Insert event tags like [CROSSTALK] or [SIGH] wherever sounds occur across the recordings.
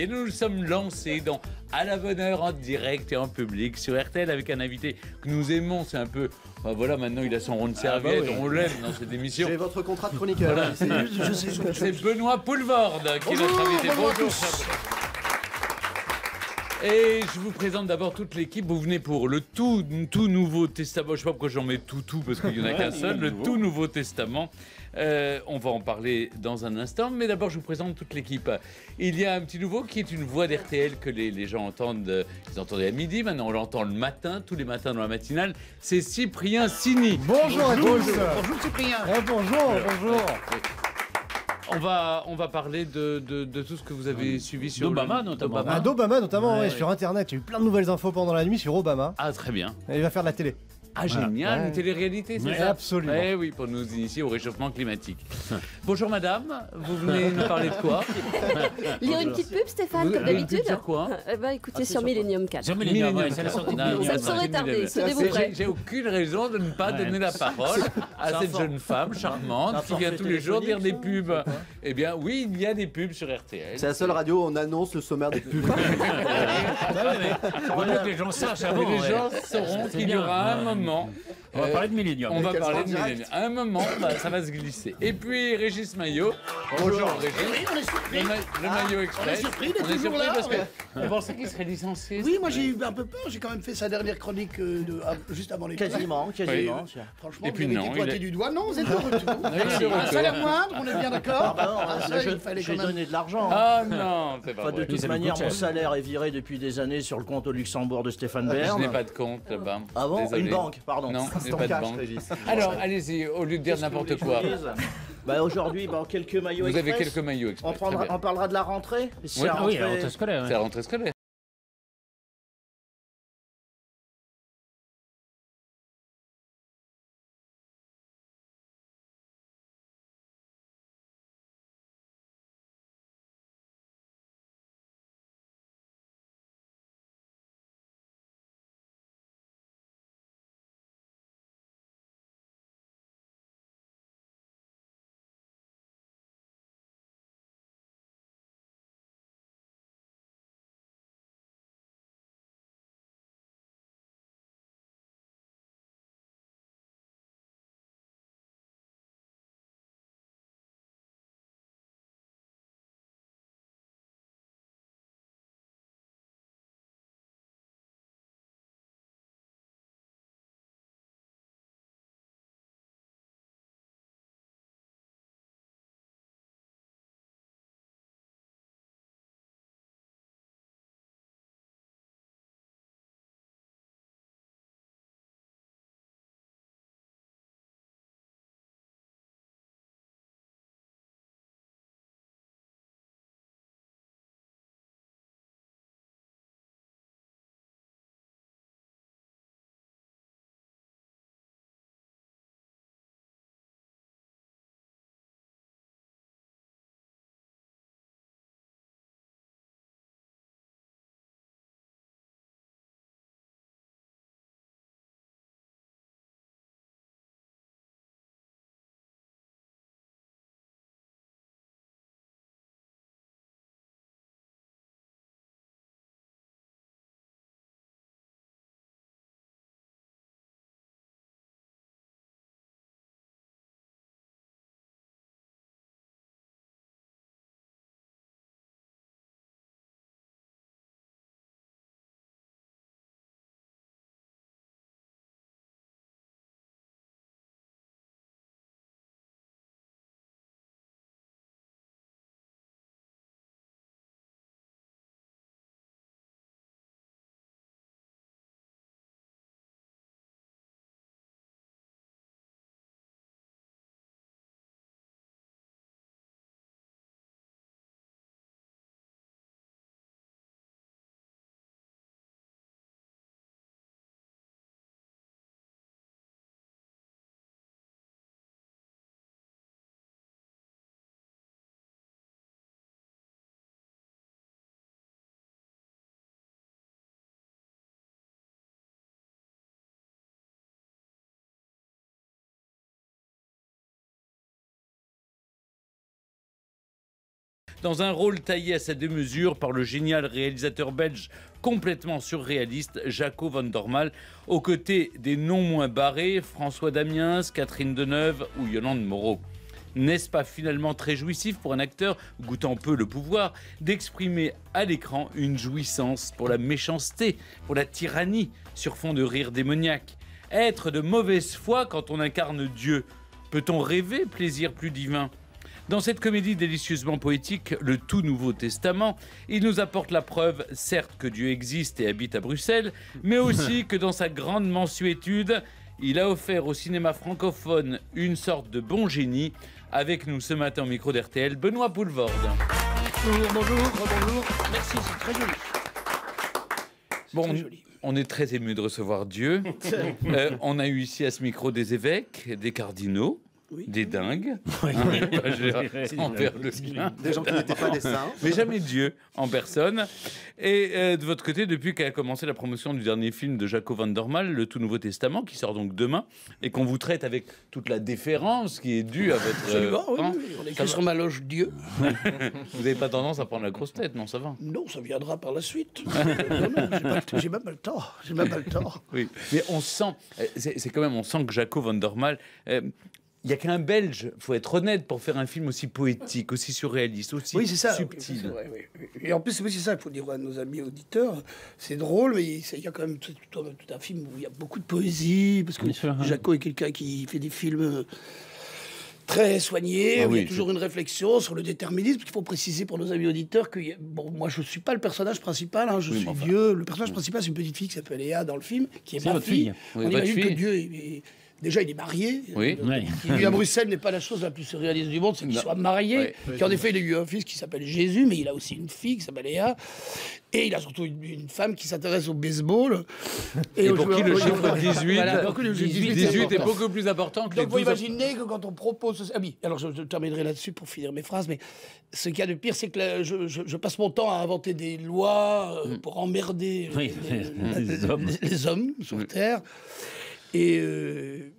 Et nous nous sommes lancés dans À la bonne heure en direct et en public sur RTL avec un invité que nous aimons. C'est un peu. bah voilà, maintenant il a son rond de serviette, bah oui. on l'aime dans cette émission. J'ai votre contrat de chroniqueur. Voilà. C'est je Benoît Poulvorde qui est notre invité. bonjour. Et je vous présente d'abord toute l'équipe. Vous venez pour le tout, tout nouveau testament. Je sais pas pourquoi j'en mets tout, tout, parce qu'il n'y en a qu'un seul. Le tout nouveau testament. Euh, on va en parler dans un instant. Mais d'abord, je vous présente toute l'équipe. Il y a un petit nouveau qui est une voix d'RTL que les, les gens entendent. euh, Ils entendaient à midi. Maintenant, on l'entend le matin, tous les matins dans la matinale. C'est Cyprien Sini. Bonjour à tous. Bonjour Cyprien. Eh, bonjour, bonjour. On va, on va parler de, de- de tout ce que vous avez suivi sur D'Obama, le- notamment. d'Obama. Ah, D'Obama notamment, Ouais, ouais, ouais. sur internet, il y a eu plein de nouvelles infos pendant la nuit sur Obama. Ah, très bien. Et il va faire de la télé. Ah, génial, Ouais. une télé-réalité, c'est ça absolument. Eh oui, pour nous initier au réchauffement climatique. Bonjour madame, vous venez nous parler de quoi [LAUGHS] Lire une petite pub, Stéphane, comme d'habitude sur quoi Eh ben, écoutez, sur Millennium 4. Sur Millennium, ouais, c'est la sortie Non. Ça non, saurait tarder, tenez-vous j'ai- aucune raison de ne pas Ouais. donner la parole à cette jeune femme charmante qui vient tous les jours dire des pubs. Eh bien, oui, il y a des pubs sur RTL. C'est la seule radio où on annonce le sommaire des pubs. [LAUGHS] Ah mais les gens sachent avant. les gens sauront qu'il y aura un moment. On va euh, parler de Millennium. On va parler de. Millennium. À un moment, bah, ça va se glisser. Et puis Régis Maillot. Bonjour Régis. Oui, on est surpris. Le, ma- le maillot express. on est surpris d'être toujours surpris là, parce que on pensait qu'il serait licencié. Oui, moi j'ai eu un peu peur. J'ai quand même fait sa dernière chronique euh, de- ah, juste avant les Quasiment, quasiment. Franchement, Et puis vous avez non, été pointé est- du doigt. Non, vous êtes de retour. [LAUGHS] un salaire moindre, on est bien d'accord. Ah bah non, Ah, je- j'ai donné de l'argent. Ah non, c'est pas Enfin, de vrai. toute manière, mon salaire est viré depuis des années sur le compte au Luxembourg de Stéphane Je Bern. n'ai pas de compte là-bas. Ah bon? Désolé. Une banque, pardon. Non, Instant pas de banque. Régis. [LAUGHS] Alors, allez-y, au lieu de dire n'importe quoi. Bah aujourd'hui, bah, quelques maillots Vous avez quelques maillots On, express. prendra- très bien. on parlera de la rentrée C'est Oui, la Ah oui, rentrée- la rentrée scolaire. ouais. C'est la rentrée scolaire. Dans un rôle taillé à sa démesure par le génial réalisateur belge complètement surréaliste Jaco van Dormal, aux côtés des non moins barrés François Damiens, Catherine Deneuve ou Yolande Moreau. N'est-ce pas finalement très jouissif pour un acteur goûtant peu le pouvoir d'exprimer à l'écran une jouissance pour la méchanceté, pour la tyrannie sur fond de rire démoniaque? Être de mauvaise foi quand on incarne Dieu. Peut-on rêver plaisir plus divin? Dans cette comédie délicieusement poétique, le tout Nouveau Testament, il nous apporte la preuve, certes, que Dieu existe et habite à Bruxelles, mais aussi [LAUGHS] que dans sa grande mensuétude, il a offert au cinéma francophone une sorte de bon génie. Avec nous ce matin au micro d'RTL, Benoît Poulvorde. Bonjour, bonjour, bonjour. Merci, c'est très joli. Bon, très joli. on est très ému de recevoir Dieu. [LAUGHS] Euh, on a eu ici à ce micro des évêques, des cardinaux, Oui. des dingues, [LAUGHS] hein, je- [LAUGHS] envers le bien. Des gens qui n'étaient pas des saints. [LAUGHS] mais jamais Dieu en personne. Et euh, de votre côté, depuis qu'a commencé la promotion du dernier film de Jaco van Dormal, Le Tout Nouveau Testament, qui sort donc demain, et qu'on vous traite avec toute la déférence qui est due à votre... Absolument, oui, hein oui, On écrit sur ma loge Dieu. Vous n'avez pas tendance à prendre la grosse tête, non, ça va? Non, ça viendra par la suite. non, non, j'ai pas le temps, j'ai même pas le temps. J'ai même pas le temps. Oui, mais on sent, euh, c'est c'est quand même, on sent que Jaco van Dormal, euh, il n'y a qu'un Belge, faut être honnête, pour faire un film aussi poétique, aussi surréaliste, aussi Oui, c'est ça. subtil. Oui, c'est vrai, oui. Et en plus, c'est ça, il faut dire à nos amis auditeurs. C'est drôle, mais il y a quand même tout, tout- tout un film où il y a beaucoup de poésie, parce que hein. Jaco est quelqu'un qui fait des films très soignés, Ah où il y a toujours une réflexion sur le déterminisme. Il faut préciser pour nos amis auditeurs que, bon, moi, je ne suis pas le personnage principal, hein, je Oui, suis enfin. Dieu. Le personnage principal, c'est une petite fille qui s'appelle Léa dans le film, qui est, C'est ma votre fille. fille. Oui, On votre imagine que. Dieu, est- est- déjà, il est marié. Oui. Euh, Ouais. qui vit à Bruxelles n'est pas la chose la plus surréaliste du monde, c'est qu'il soit marié, Ouais. qu'en effet il a eu un fils qui s'appelle Jésus, mais il a aussi une fille qui s'appelle Léa, et il a surtout une, une femme qui s'intéresse au baseball. Et pour qui le chiffre joueurs- 18, Voilà, donc le 18, 18 est important. beaucoup plus important que les Donc vous 12 imaginez que quand on propose... Ah oui, alors je, je terminerai là-dessus pour finir mes phrases, mais ce qu'il y a de pire, c'est que là, je, je- je passe mon temps à inventer des lois euh, pour emmerder Oui, les, les [LAUGHS] hommes. les- les hommes sur Terre. Et euh,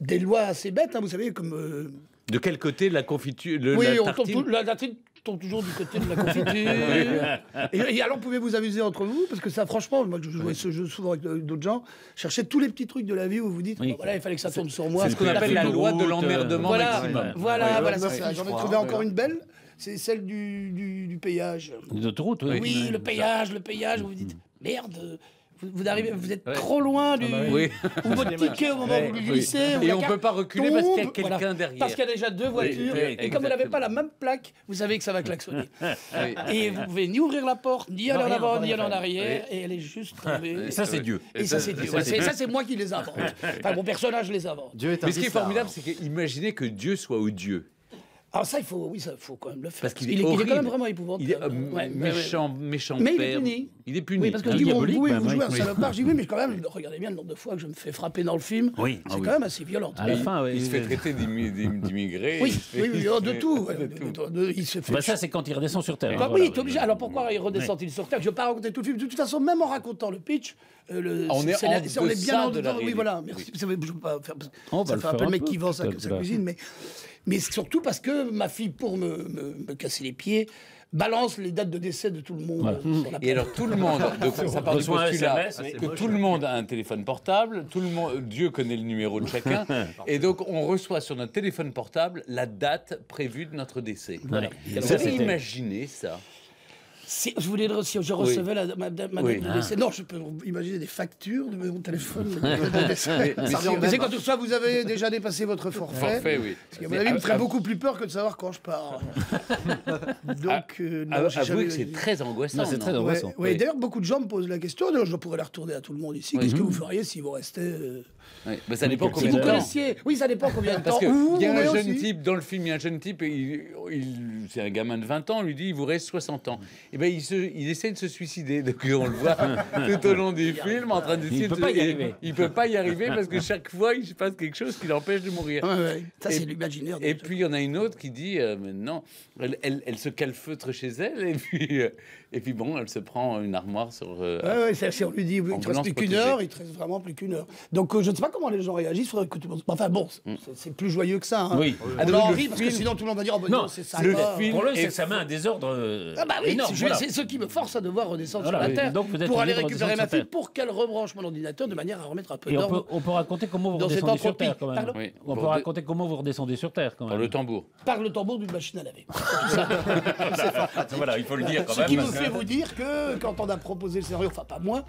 des lois assez bêtes, hein, vous savez, comme... euh, De quel côté la confiture, le, oui, la on tombe tartine tout- la tartine tombe toujours du côté de la confiture. [LAUGHS] et, et alors, pouvez vous amuser entre vous? Parce que ça, franchement, moi, je jouais ce jeu souvent avec d'autres gens. Cherchez tous les petits trucs de la vie où vous dites, Oui. bon, voilà, il fallait que ça tombe sur moi. C'est ce qu'on appelle la loi de l'emmerdement Voilà, maximum. voilà, Ouais, voilà, ouais, J'en ai trouvé encore ouais. une belle. C'est celle du, du, du péage. D'autoroute, oui. Oui, le péage, le péage. Vous vous dites, merde, vous, arrivez, vous êtes trop loin du. Oui. [LAUGHS] Ou votre ticket au moment où vous le glissez. ou Et on carte peut pas reculer parce qu'il y a quelqu'un voilà. derrière. Parce qu'il y a déjà deux voitures. oui, et comme vous n'avez pas la même plaque, vous savez que ça va klaxonner. [LAUGHS] Oui. Et vous pouvez ni ouvrir la porte, ni aller en avant, ni aller en arrière. Et elle est juste tombée. Et ça, c'est Dieu. Et ça, c'est Dieu. Ça, c'est moi qui les invente. [LAUGHS] Enfin, mon personnage les invente. Dieu est un Mais ce qui est formidable, c'est qu'imaginez que Dieu soit odieux. Alors ça, il faut, oui, ça faut quand même le faire. Parce qu'il il est quand même vraiment épouvantable. Il est euh, Ouais, ouais, ouais. méchant, méchant Mais il est puni. Il est puni. Oui, parce que je dis, bon, oui, bah, vous jouez un salopard. Je dis, oui, mais quand même, regardez bien le nombre de fois que je me fais frapper dans le film. Oui. C'est Ah oui. quand même assez violent. À la fin, oui. Il se fait traiter d'immi- d'im- d'immigré. Oui, oui, oh, de tout. Il se fait. Bah, ça, c'est quand il redescend sur Terre. Bah oui, il est obligé. Alors pourquoi il redescend-il sur Terre? Je ne vais pas raconter tout le film. De toute façon, même en racontant le pitch, euh, le, On est bien en dedans. Oui, voilà. Merci. Je veux pas faire. On va ça le fait un faire peu le mec qui vend sa, cuisine, mais mais surtout parce que ma fille, pour me, me, me casser les pieds, balance les dates de décès de tout le monde. Voilà. sur la Et alors tout le monde, [LAUGHS] donc, ça part du postulat SMS, que tout le monde a un téléphone portable, tout le monde, Dieu connaît le numéro de chacun, [LAUGHS] et donc on reçoit sur notre téléphone portable la date prévue de notre décès. Ouais. Vous Ça, avez imaginé ça? Je voulais le- si je recevais la, ma, ma Oui. date de décès. Non, je peux imaginer des factures de mon téléphone. Si- c'est quand soit vous avez déjà dépassé votre forfait. Forfait, oui. Ce qui, à mon avis, me Mais ferait beaucoup plus peur que de savoir quand je pars. [LAUGHS] Donc, euh, non, Avouez jamais- que c'est très angoissant. C'est très angoissant. ouais, Oui. D'ailleurs, beaucoup de gens me posent la question. Je pourrais la retourner à tout le monde ici. Qu'est-ce que vous feriez si vous restez euh, ça dépend Si Si combien vous de temps. connaissiez. Oui, ça dépend combien de Parce temps. qu'il Où y a un jeune type, dans le film, il y a un jeune type, et il, il- c'est un gamin de 20 ans, on lui dit il vous reste 60 ans. Et ben, il, se, il essaie de se suicider. Donc on le voit [LAUGHS] tout au long du film en train d'essayer peut de pas y et arriver. Il peut pas y arriver parce que chaque fois, il se passe quelque chose qui l'empêche de mourir. Ouais, ouais. Ça, Et- c'est l'imaginaire. Et puis il y en a une autre qui dit euh, mais non, elle, elle, elle se calfeutre chez elle et puis, euh, et puis bon, elle se prend une armoire sur. euh, Ouais, ouais, c'est- si on lui dit, oui, il te reste plus qu'une heure, il te reste vraiment plus qu'une heure. Donc euh, je ne sais pas comment les gens réagissent. faudrait que tu- Enfin bon, c'est- c'est plus joyeux que ça. hein. Oui. Ah, On rit parce que sinon tout le monde va dire oh, bah, Non, non, c'est ça. le film- Pour le, c'est ça met un désordre euh, Ah bah oui, énorme. C'est voilà. c'est ce qui me force à devoir redescendre Voilà, sur la oui. terre Donc vous êtes pour aller récupérer ma fille pour qu'elle rebranche mon ordinateur de manière à remettre un peu Et on d'ordre on peut raconter comment vous redescendez sur. Terre quand même. Oui, On peut raconter comment vous redescendez sur Terre quand par même. le tambour. par le tambour d'une machine à laver. [LAUGHS] [LAUGHS] Voilà, il faut le dire quand Ce qui me fait vous dire que quand on a proposé le scénario, enfin pas moi,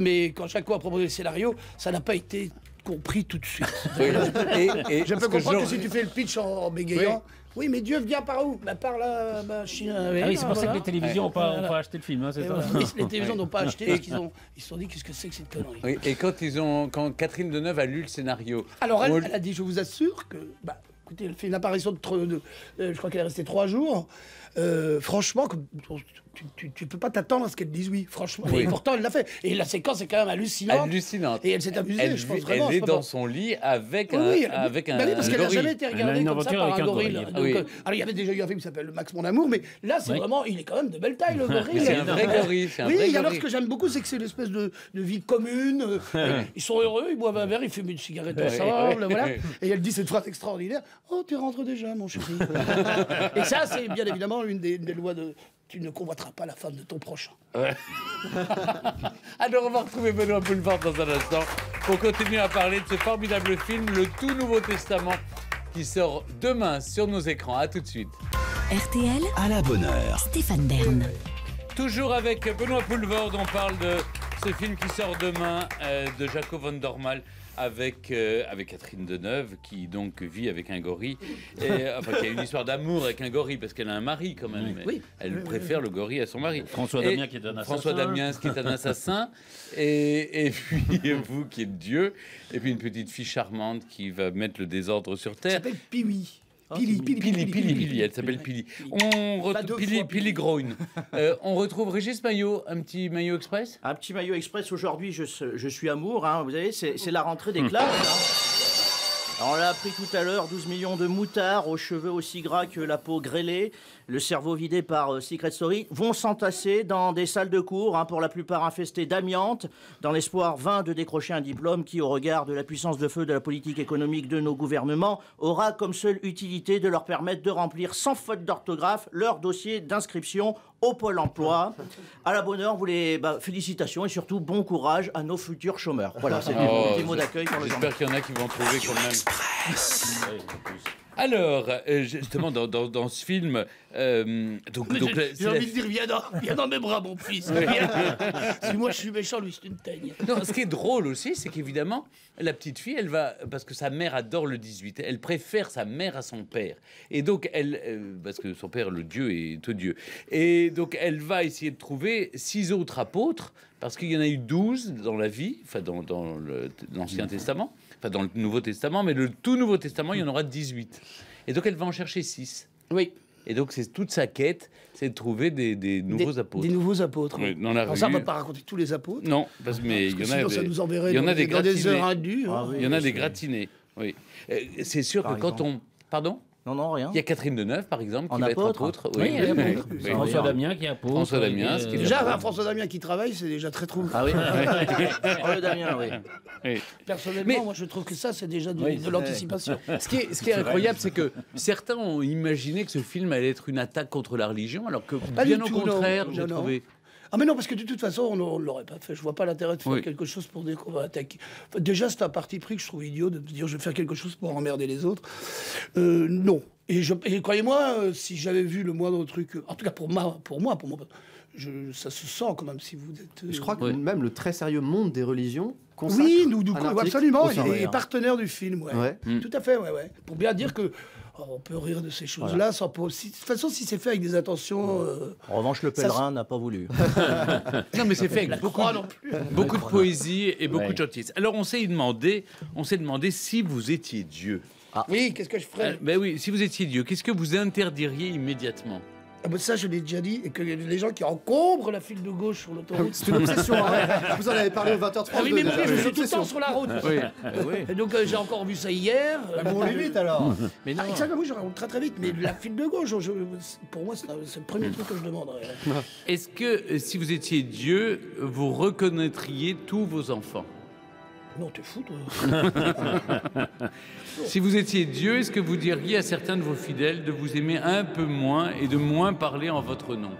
mais quand Jaco a proposé le scénario, ça n'a pas été compris tout de suite. Oui. [LAUGHS] Et, et Je peux comprendre que, si tu fais le pitch en, en bégayant, oui. Mais Dieu vient par où? Bah, Par la machine à laver. Ah oui, c'est pour ça que les télévisions n'ont pas, ont Voilà. pas acheté le film, hein, c'est Et ça voilà. Oui, [LAUGHS] les télévisions n'ont pas acheté Et- parce qu'ils ont, ils se sont dit qu'est-ce que c'est que cette connerie? Oui, et quand ils ont, quand Catherine Deneuve a lu le scénario, Alors elle, on- elle a dit, je vous assure que, bah, écoutez, elle fait une apparition de, euh, je crois qu'elle est restée trois jours. Euh, franchement, que- tu, tu, tu peux pas t'attendre à ce qu'elle dise oui, franchement. Oui. Et pourtant, elle l'a fait. Et la séquence est quand même hallucinante. hallucinante. Et elle s'est amusée, elle, je pense vraiment. elle est dans son lit avec Oui, un, oui, avec un, bah oui, parce qu'elle n'a jamais été regardée comme ça par un un gorille. gorille. Donc, Ah oui. euh, alors il y avait déjà eu un film qui s'appelle Le Max Mon Amour, mais là c'est Oui. vraiment, il est quand même de belle taille le gorille. C'est un vrai gorille, un oui, vrai alors ce que j'aime beaucoup, c'est que c'est l'espèce de, de vie commune. euh, Ils sont heureux, ils boivent un verre, ils fument une cigarette ensemble, voilà. Et elle dit cette phrase extraordinaire Oh, tu rentres déjà, mon chéri. et ça, c'est bien évidemment une des, une des lois de. Tu ne convoiteras pas la femme de ton prochain. [LAUGHS] Alors on va retrouver Benoît Boulevard dans un instant pour continuer à parler de ce formidable film, Le Tout Nouveau Testament, qui sort demain sur nos écrans. À tout de suite. RTL, À la bonne heure. Stéphane Bern. Toujours avec Benoît Poulvord, on parle de ce film qui sort demain euh, de Jaco von Dormal avec, euh, avec Catherine Deneuve qui donc vit avec un gorille. Et, enfin, qui a une histoire d'amour avec un gorille parce qu'elle a un mari quand même. mais Oui. Elle préfère le gorille à son mari. François Damien qui est un François assassin. Damiens qui est un assassin. Et, et [LAUGHS] puis vous qui êtes Dieu. Et puis une petite fille charmante qui va mettre le désordre sur Elle Terre. s'appelle Piwi. Pili, Pili, Pili, Pili, Pili, elle s'appelle Pili. On retrouve Pili, Pili Pili. Groin. [LAUGHS] Euh, on retrouve Régis Maillot, un petit maillot express? Un petit maillot express aujourd'hui, je, suis amour, hein, vous savez, c'est c'est la rentrée des classes. On l'a appris tout à l'heure, 12 millions de moutards aux cheveux aussi gras que la peau grêlée, le cerveau vidé par euh, Secret Story, vont s'entasser dans des salles de cours, hein, pour la plupart infestées d'amiante, dans l'espoir vain de décrocher un diplôme qui, au regard de la puissance de feu de la politique économique de nos gouvernements, aura comme seule utilité de leur permettre de remplir sans faute d'orthographe leur dossier d'inscription au Pôle emploi. À la bonne heure, vous les bah, félicitations et surtout bon courage à nos futurs chômeurs. Voilà, c'est Oh, mon petit mot d'accueil pour le. J'espère qu'il y en a qui vont trouver quand même. Alors, euh, justement, dans, dans- dans ce film, euh, donc, donc, J'ai la- envie de dire, viens dans, viens dans mes bras, mon fils. Si moi je suis méchant, lui c'est une teigne. Non, ce qui est drôle aussi, c'est qu'évidemment, la petite fille, elle va, parce que sa mère adore le 18, elle préfère sa mère à son père. Et donc, elle, euh, parce que son père, le Dieu, est tout Dieu. Et donc, elle va essayer de trouver six autres apôtres, parce qu'il y en a eu 12 dans la vie, enfin, dans, l'Ancien Testament, enfin, dans le Nouveau Testament, mais le tout Nouveau Testament, il y en aura 18. Et donc, elle va en chercher 6. Oui. Et donc, c'est toute sa quête, c'est de trouver des, des nouveaux des, apôtres. Des nouveaux apôtres. Oui, dans la Alors ça, on rue. va pas raconter tous les apôtres. Non, parce, mais il y en a sinon, des, ça nous enverrait il y en a des gratinés. heures indues. hein. Ah. Il y en a des gratinés. Oui. Euh, C'est sûr que quand on. Pardon? Non, non, rien. Il y a Catherine Deneuve, par exemple, qui En va apôtre être apôtre. Oui, il y a oui, oui, oui. François Damien qui est apôtre. François Damiens, qui Déjà, un François Damien qui travaille, c'est déjà très troublant. Ah oui [LAUGHS] le Damien, oui. Personnellement, Mais- moi je trouve que ça, c'est déjà de, Oui, de c'est- l'anticipation. Ce qui est, ce qui est incroyable, c'est que certains ont imaginé que ce film allait être une attaque contre la religion, alors que Pas bien du au tout, contraire, j'ai non. trouvé. Ah mais non, parce que de toute façon, on ne l'aurait pas fait. Je vois pas l'intérêt de faire Oui. quelque chose pour dire qu'on va attaquer. Enfin, déjà, c'est un parti pris que je trouve idiot de dire je vais faire quelque chose pour emmerder les autres. Euh, non. Et, croyez-moi, euh, si j'avais vu le moindre truc, euh, en tout cas pour moi, pour moi, pour moi, je- ça se sent quand même si vous êtes. euh, Je crois que même le très sérieux monde des religions consacre Oui, nous, nous absolument. au Il sein est rien. partenaire du film, ouais. Ouais. Mm. Tout à fait, ouais, ouais. Pour bien dire que oh, on peut rire de ces choses-là sans pour- si- De toute façon, si c'est fait avec des intentions. euh, En revanche, le Ça pèlerin n'a pas voulu. [LAUGHS] Non, mais c'est fait avec beaucoup, croix non plus. [LAUGHS] beaucoup de poésie et beaucoup Ouais. de gentillesse. Alors, on s'est demandé, on s'est demandé si vous étiez Dieu. Oui, qu'est-ce que je Euh, ferais ben oui, si vous étiez Dieu, qu'est-ce que vous interdiriez immédiatement? Ah bah ça, je l'ai déjà dit, et que les gens qui encombrent la file de gauche sur l'autoroute. C'est une obsession. hein. [LAUGHS] Vous en avez parlé au 20h30. Ah oui, mais moi, je suis tout le temps sur la route. [LAUGHS] Oui. Et donc, euh, j'ai encore vu ça hier. Bah, bon, on vite alors. [LAUGHS] Mais non. Ah, exactement, je roule très très vite, mais la file de gauche, je- pour moi, c'est c'est le premier truc que je demanderais. Est-ce que euh, si vous étiez Dieu, vous reconnaîtriez tous vos enfants? Non, t'es fou, toi. [LAUGHS] Si vous étiez Dieu, est-ce que vous diriez à certains de vos fidèles de vous aimer un peu moins et de moins parler en votre nom?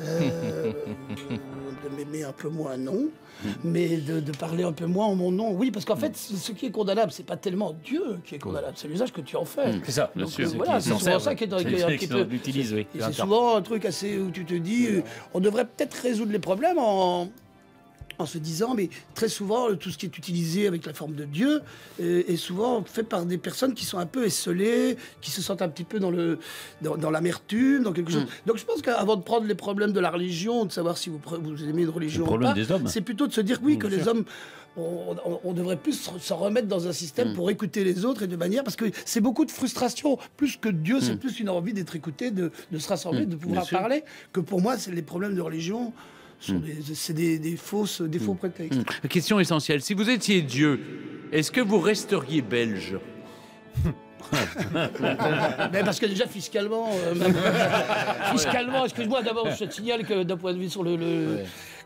Euh, de m'aimer un peu moins, non. Mais de, de parler un peu moins en mon nom, oui, parce qu'en fait, ce qui est condamnable, c'est pas tellement Dieu qui est condamnable, c'est l'usage que tu en fais. C'est ça. Bien Donc, sûr. euh, voilà, c'est souvent ça qui est, oui. C'est souvent un truc assez où tu te dis, euh, on devrait peut-être résoudre les problèmes en, en se disant, mais très souvent, tout ce qui est utilisé avec la forme de Dieu euh, est souvent fait par des personnes qui sont un peu esselées, qui se sentent un petit peu dans le dans, dans l'amertume, dans quelque chose. Donc je pense qu'avant de prendre les problèmes de la religion, de savoir si vous, vous aimez une religion ou pas, des hommes. c'est plutôt de se dire oui que les hommes on, on- on devrait plus se- se remettre dans un système pour écouter les autres et de manière parce que c'est beaucoup de frustration. Plus que Dieu c'est plus une envie d'être écouté de, de se rassembler de pouvoir parler que pour moi c'est les problèmes de religion c'est des, des fausses des faux prétextes. Question essentielle. Si vous étiez Dieu, est-ce que vous resteriez belge? [LAUGHS] Mais parce que déjà fiscalement euh, même- [LAUGHS] fiscalement excuse-moi d'abord je te signale que d'un point de vue sur le, le-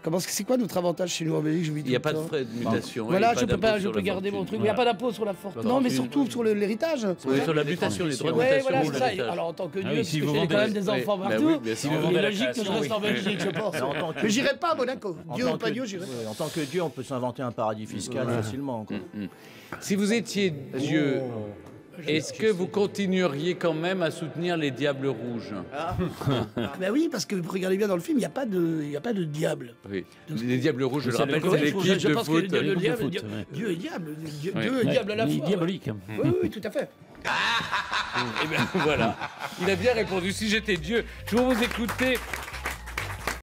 comment c'est quoi notre avantage chez nous en Belgique je vous dis Il n'y a pas de temps. frais de mutation. Voilà, je peux pas, je peux garder mon truc. Il n'y a pas d'impôt sur la fortune. Non, mais surtout sur l'héritage. Oui, sur la mutation, les droits de Oui, mutation. c'est. Alors en tant que Ah Dieu, parce si j'ai quand même des enfants bah partout. oui, bien sûr. il vous est vendez la logique que je reste en Belgique, je pense. Mais j'irai pas à Monaco. En Dieu tant ou pas que- Dieu, j'irai. en tant que Dieu, on peut s'inventer un paradis fiscal facilement. quoi. Si vous étiez Dieu, est-ce que vous continueriez quand même à soutenir les Diables Rouges Ben oui, parce que regardez bien dans le film, il n'y a pas de, il y a pas de diable. Oui. Les Diables Rouges, je le C'est rappelle, le- c'est l'équipe de pense que foot. le- le de diable, foot, Dieu- ouais. Dieu est diable, Dieu, est diable à la fois. diabolique. Oui, oui, oui, tout à fait. [LAUGHS] Eh bien voilà, il a bien répondu. Si j'étais Dieu, je vais vous écouter